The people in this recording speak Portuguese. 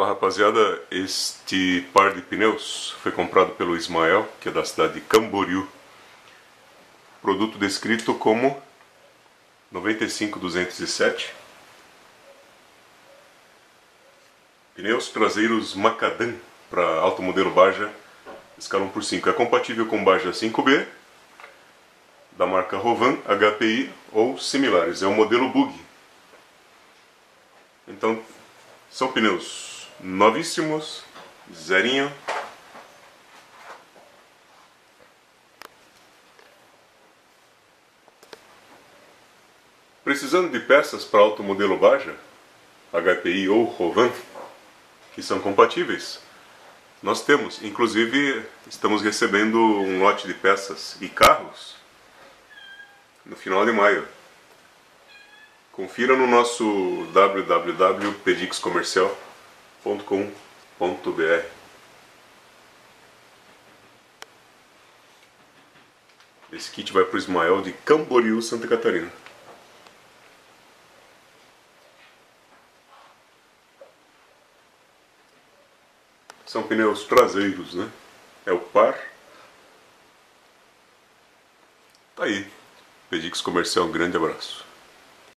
Fala rapaziada, este par de pneus foi comprado pelo Ismael, que é da cidade de Camboriú. Produto descrito como 95207. Pneus traseiros Macadam para alto modelo Baja escala 1 por 5. É compatível com Baja 5B da marca Rovan, HPI ou similares. É o modelo Bug. Então são pneus novíssimos, zerinho. Precisando de peças para automodelo Baja, HPI ou Rovan, que são compatíveis, nós temos, inclusive estamos recebendo um lote de peças e carros no final de maio. Confira no nosso www.pedixcomercial.com www.ecosistema.com.br Esse kit vai para o Ismael de Camboriú, Santa Catarina. São pneus traseiros, né? É o par. Tá aí. Pedix Comercial, um grande abraço.